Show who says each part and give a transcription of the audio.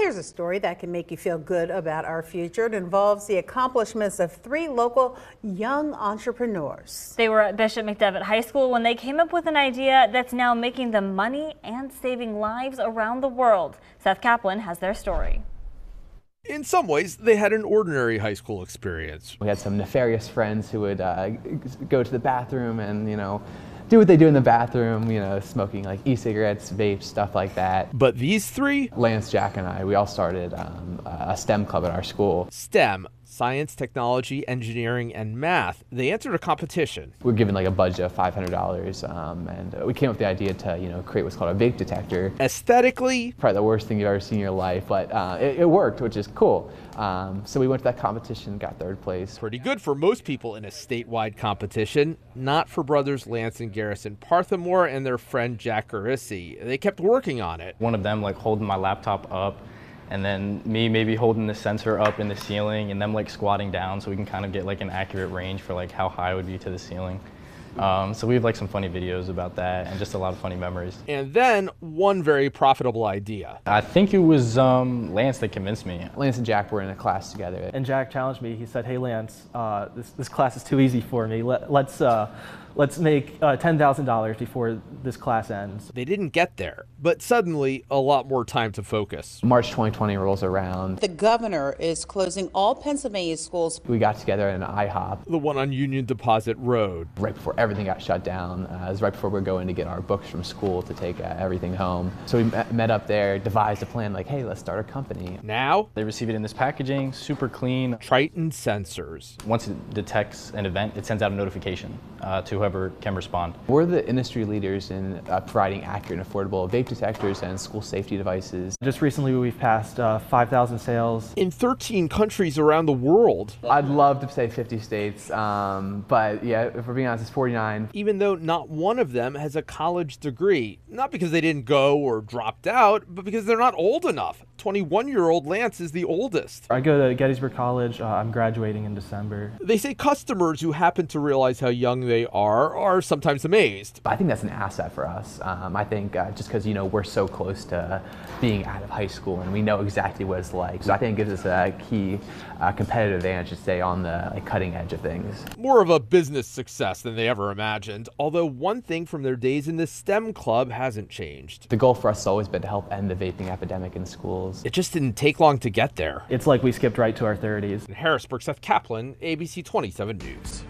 Speaker 1: here's a story that can make you feel good about our future. It involves the accomplishments of three local young entrepreneurs.
Speaker 2: They were at Bishop McDevitt High School when they came up with an idea that's now making them money and saving lives around the world. Seth Kaplan has their story.
Speaker 3: In some ways, they had an ordinary high school experience.
Speaker 4: We had some nefarious friends who would uh, go to the bathroom and, you know, do what they do in the bathroom, you know, smoking like e-cigarettes, vapes, stuff like that.
Speaker 3: But these three?
Speaker 4: Lance, Jack, and I, we all started um, a STEM club at our school.
Speaker 3: STEM, science, technology, engineering, and math. They entered a competition.
Speaker 4: We were given like a budget of $500, um, and we came up with the idea to, you know, create what's called a vape detector.
Speaker 3: Aesthetically,
Speaker 4: probably the worst thing you've ever seen in your life, but uh, it, it, worked, which is cool. Um, so we went to that competition, got third place.
Speaker 3: Pretty good for most people in a statewide competition. Not for brothers Lance and Garrison Parthamore and their friend Jack Carissi. They kept working on it.
Speaker 5: One of them like holding my laptop up and then me maybe holding the sensor up in the ceiling and them like squatting down so we can kind of get like an accurate range for like how high it would be to the ceiling. Um, so we have like some funny videos about that and just a lot of funny memories.
Speaker 3: And then one very profitable idea.
Speaker 5: I think it was um, Lance that convinced me.
Speaker 4: Lance and Jack were in a class together.
Speaker 6: And Jack challenged me. He said, hey Lance, uh, this, this class is too easy for me. Let, us uh, let's make uh, $10,000 before this class ends.
Speaker 3: They didn't get there, but suddenly a lot more time to focus.
Speaker 4: March 2020 rolls around.
Speaker 1: The governor is closing all Pennsylvania schools.
Speaker 4: We got together in IHOP.
Speaker 3: The one on Union Deposit Road.
Speaker 4: Right before everything got shut down. Uh, it was right before we were going to get our books from school to take uh, everything home. So we met up there, devised a plan like, hey, let's start a company.
Speaker 3: Now?
Speaker 5: They receive it in this packaging, super clean.
Speaker 3: Triton sensors.
Speaker 5: Once it detects an event, it sends out a notification uh, to whoever can respond.
Speaker 4: We're the industry leaders in uh, providing accurate and affordable vape detectors and school safety devices.
Speaker 6: Just recently we've passed uh, 5,000 sales.
Speaker 3: In 13 countries around the world.
Speaker 4: I'd love to say 50 states, um, but yeah, if we're being honest, it's 49.
Speaker 3: Even though not one of them has a college degree. Not because they didn't go or dropped out, but because they're not old enough. 21 year old Lance is the oldest.
Speaker 6: I go to Gettysburg College. Uh, I'm graduating in December.
Speaker 3: They say customers who happen to realize how young they are are sometimes amazed.
Speaker 4: I think that's an asset for us. Um, I think uh, just because, you know, we're so close to being out of high school and we know exactly what it's like. So I think it gives us a key uh, competitive advantage to stay on the like, cutting edge of things.
Speaker 3: More of a business success than they ever imagined, although one thing from their days in the STEM club hasn't changed.
Speaker 4: The goal for us has always been to help end the vaping epidemic in schools schools.
Speaker 3: It just didn't take long to get there.
Speaker 6: It's like we skipped right to our 30s.
Speaker 3: In Harrisburg, Seth Kaplan, ABC 27 News.